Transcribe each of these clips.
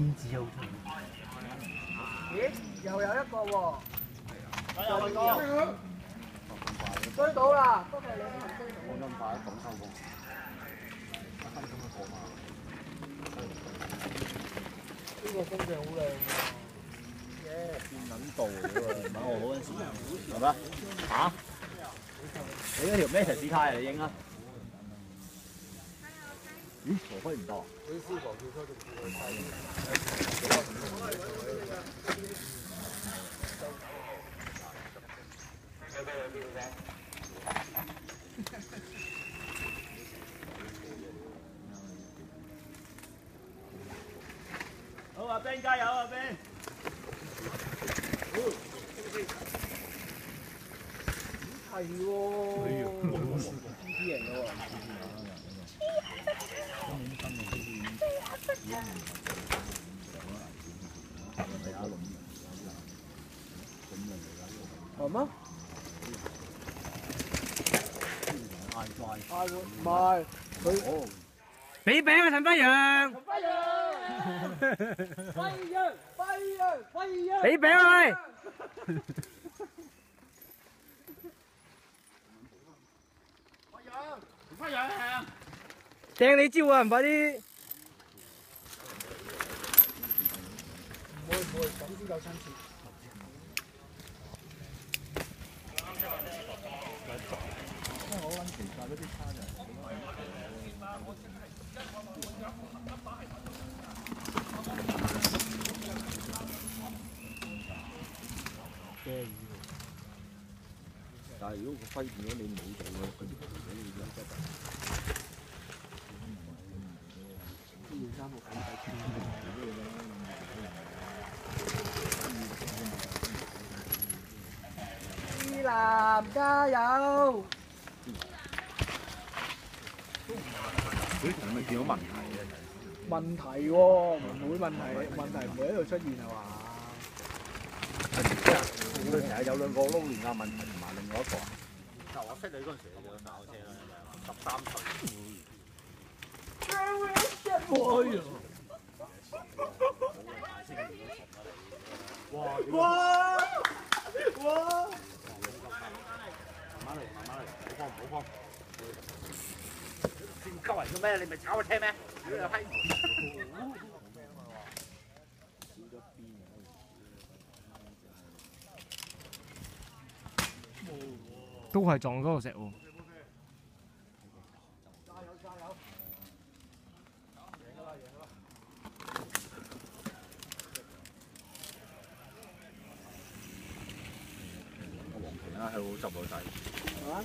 天子好重。咦，又有一個喎，追到啦，不過兩人追到。冇咁快咁收工，呢個風景好靚喎。耶，變撚道嚟喎，揾我嗰陣時係咩？嚇？你。嗰條咩石屎胎啊？你影啊？咦，何輝唔得啊？好啊，Ben 加油啊，Ben！係喎。呢啲人喎。Mama? Ai mời. Bị bẻ thành bay dường. Bay dường. Bay dường, bay dường, bay dường. Bị bẻ ơi. Tiền đi chiêu à, phải đi. 喂！掟你招啊！唔快啲！唔會唔會，咁先夠親切。但係如果佢揮變咗你冇做嘅，佢啲皮俾你真係。一二三六五仔依南加油！咦，係咪見到問題咧？問題喎，唔會問題，問題唔會喺度出現係嘛？佢成日有兩個撈亂啊問題同埋另外一個。就我識你嗰陣時，你就鬧車啦，十三歲。哇！哇！哇！唔好慌，唔好慌。先鳩人做咩？你咪炒我車咩？都係撞嗰個石喎。黃旗啦，喺度執落底。係嘛？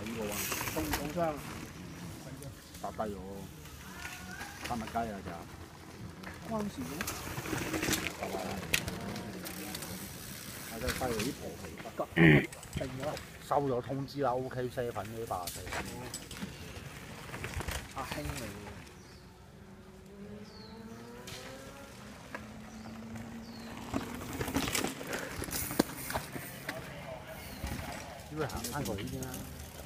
喺呢個彎中唔中傷啊？搭低咗，三日雞啊就。關事嘅係真係犀利啲婆皮咩？定咗啦，收咗通知啦，OK 啡粉嗰啲八四。阿興嚟嘅。應該行翻過嚟呢邊啦。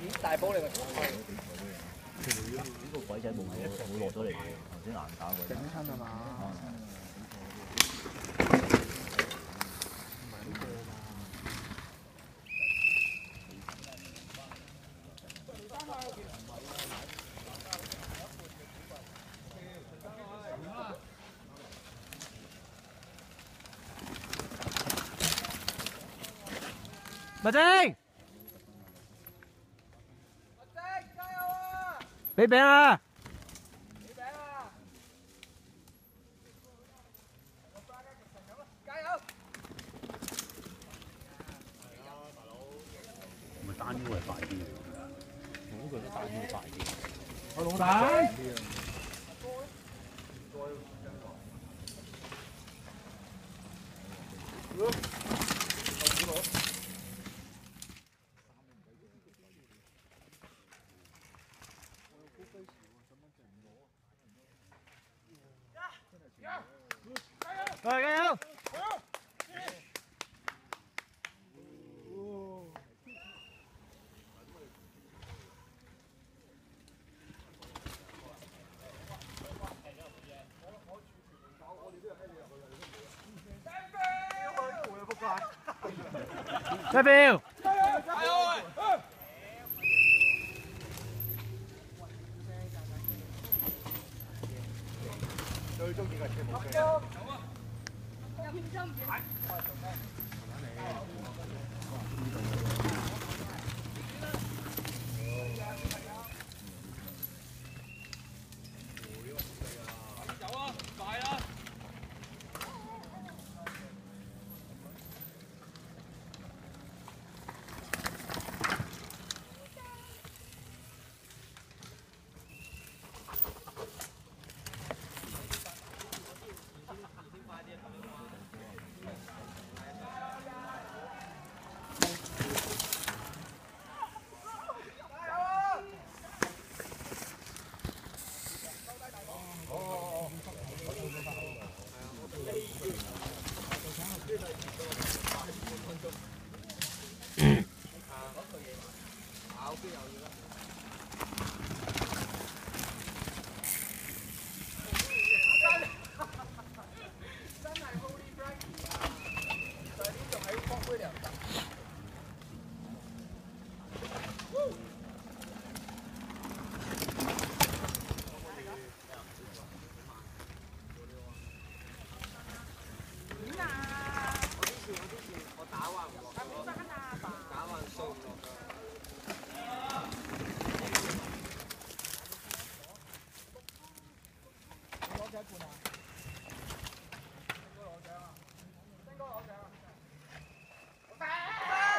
咦，大寶你個頭呢個鬼仔冇冇落咗嚟嘅，頭先硬打鬼整。親係嘛？麥精，俾餅啊！咪單腰係快啲嘅，我都覺得單腰快啲。我老大。Tá Você viu?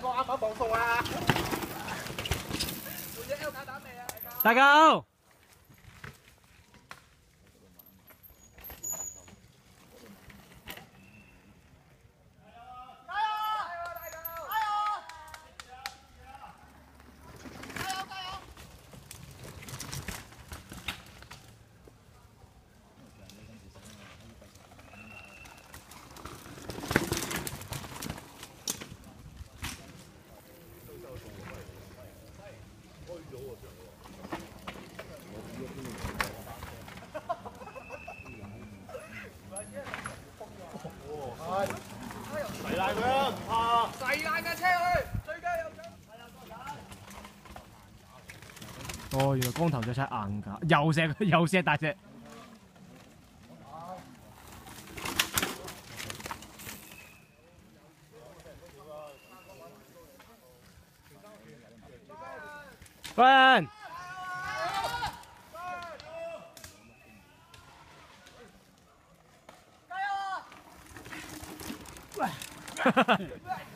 大哥啱啱報數啊！大家好啲車去，最驚有。哦，原來光頭就識硬架，又射，又射大隻。加油！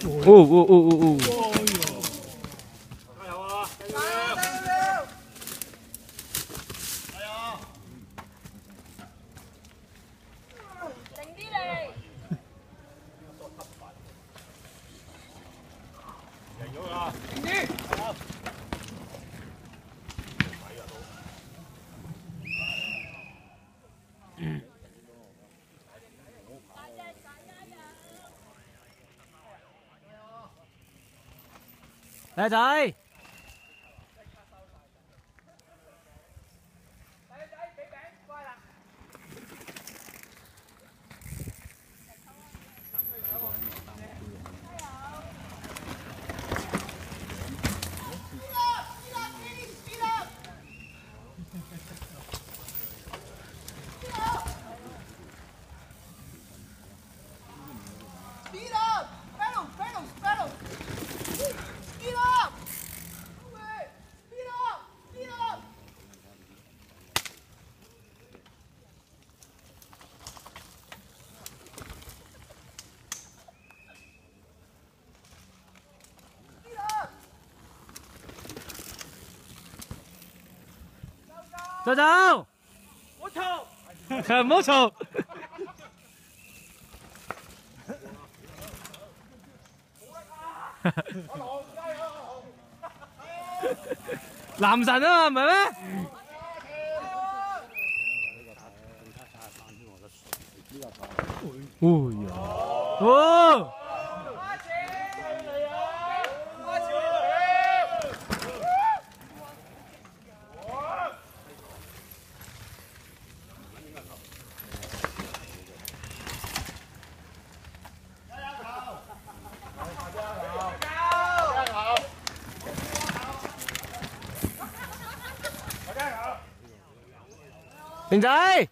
오오오오오. 仔仔，走走，我操！唔好嘈。男神啊嘛，唔係咩？哦呀，哦，林仔。